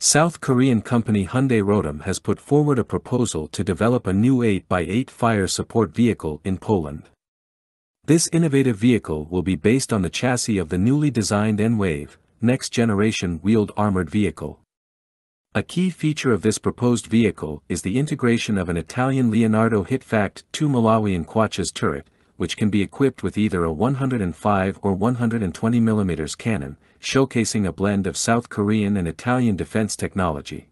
South Korean company Hyundai Rotem has put forward a proposal to develop a new 8x8 fire support vehicle in Poland. This innovative vehicle will be based on the chassis of the newly designed N-Wave, next-generation wheeled armored vehicle. A key feature of this proposed vehicle is the integration of an Italian Leonardo Hitfact 2 Malawian Kwachas turret, which can be equipped with either a 105 or 120 mm cannon, showcasing a blend of South Korean and Italian defense technology.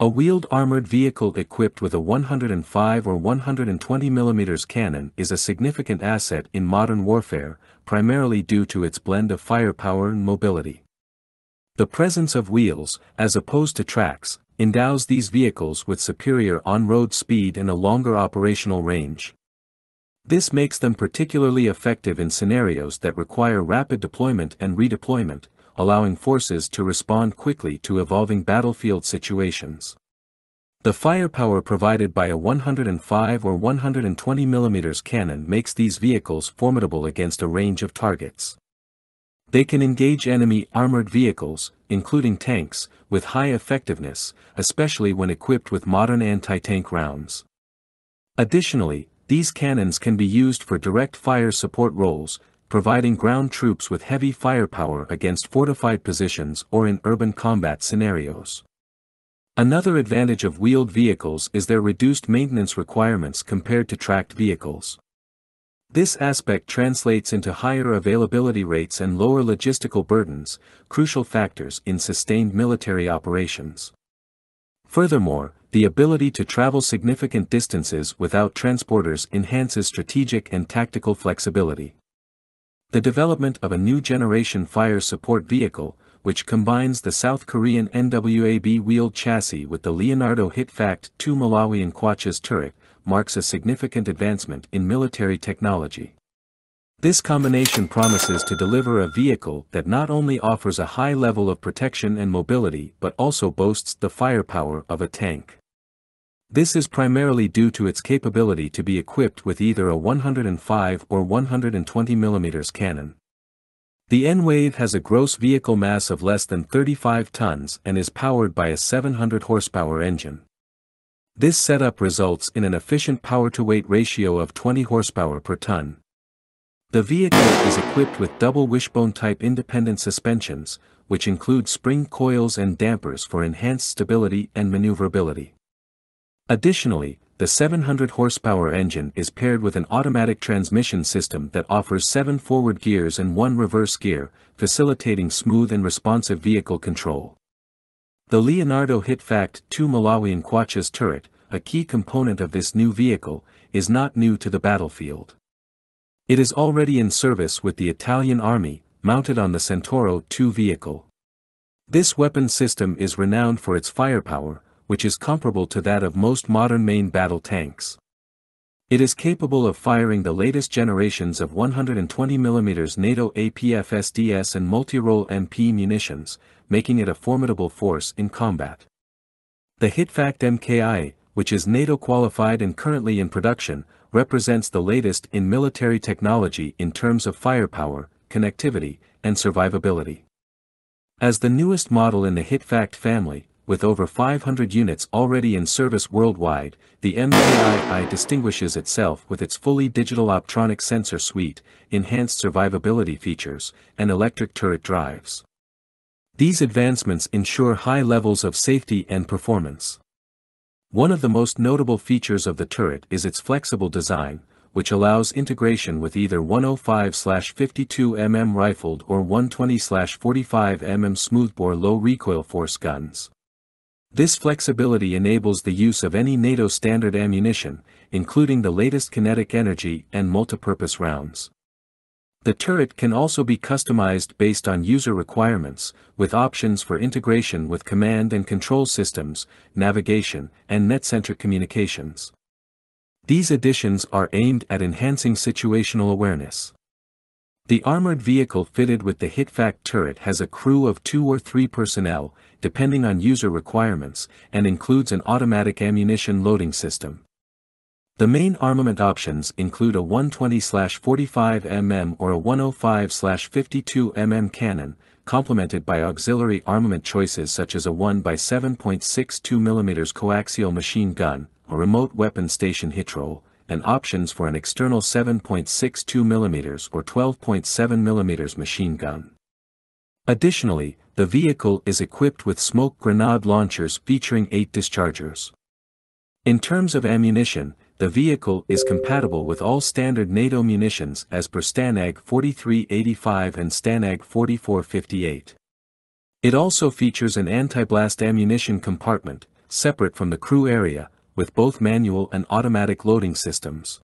A wheeled armored vehicle equipped with a 105 or 120 mm cannon is a significant asset in modern warfare, primarily due to its blend of firepower and mobility. The presence of wheels, as opposed to tracks, endows these vehicles with superior on-road speed and a longer operational range. This makes them particularly effective in scenarios that require rapid deployment and redeployment, allowing forces to respond quickly to evolving battlefield situations. The firepower provided by a 105 or 120 mm cannon makes these vehicles formidable against a range of targets. They can engage enemy armored vehicles, including tanks, with high effectiveness, especially when equipped with modern anti-tank rounds. Additionally, these cannons can be used for direct fire support roles, providing ground troops with heavy firepower against fortified positions or in urban combat scenarios. Another advantage of wheeled vehicles is their reduced maintenance requirements compared to tracked vehicles. This aspect translates into higher availability rates and lower logistical burdens, crucial factors in sustained military operations. Furthermore, the ability to travel significant distances without transporters enhances strategic and tactical flexibility. The development of a new generation fire support vehicle, which combines the South Korean N-Wave wheeled chassis with the Leonardo Hitfact 2 Malawian Kwachas turret, marks a significant advancement in military technology. This combination promises to deliver a vehicle that not only offers a high level of protection and mobility but also boasts the firepower of a tank. This is primarily due to its capability to be equipped with either a 105 or 120 mm cannon. The N-Wave has a gross vehicle mass of less than 35 tons and is powered by a 700 horsepower engine. This setup results in an efficient power-to-weight ratio of 20 horsepower per ton. The vehicle is equipped with double wishbone-type independent suspensions, which include spring coils and dampers for enhanced stability and maneuverability. Additionally, the 700 horsepower engine is paired with an automatic transmission system that offers 7 forward gears and 1 reverse gear, facilitating smooth and responsive vehicle control. The Leonardo Hitfact 2 Malawian Kwachas turret, a key component of this new vehicle, is not new to the battlefield. It is already in service with the Italian army, mounted on the Centauro II vehicle. This weapon system is renowned for its firepower, which is comparable to that of most modern main battle tanks. It is capable of firing the latest generations of 120mm NATO APFSDS and multi-role MP munitions, making it a formidable force in combat. The Hitfact MKI, which is NATO qualified and currently in production, represents the latest in military technology in terms of firepower, connectivity, and survivability. As the newest model in the Hitfact family, with over 500 units already in service worldwide, the MKI distinguishes itself with its fully digital optronic sensor suite, enhanced survivability features, and electric turret drives. These advancements ensure high levels of safety and performance. One of the most notable features of the turret is its flexible design, which allows integration with either 105-52mm rifled or 120-45mm smoothbore low recoil force guns. This flexibility enables the use of any NATO standard ammunition, including the latest kinetic energy and multipurpose rounds. The turret can also be customized based on user requirements, with options for integration with command and control systems, navigation, and net-centric communications. These additions are aimed at enhancing situational awareness. The armored vehicle fitted with the Hitfact turret has a crew of two or three personnel, depending on user requirements, and includes an automatic ammunition loading system. The main armament options include a 120-45 mm or a 105-52 mm cannon, complemented by auxiliary armament choices such as a 1 by 7.62 mm coaxial machine gun, a remote weapon station Hitrole, and options for an external 7.62 mm or 12.7 mm machine gun. Additionally, the vehicle is equipped with smoke grenade launchers featuring 8 dischargers. In terms of ammunition, the vehicle is compatible with all standard NATO munitions as per STANAG 4385 and STANAG 4458. It also features an anti-blast ammunition compartment, separate from the crew area, with both manual and automatic loading systems.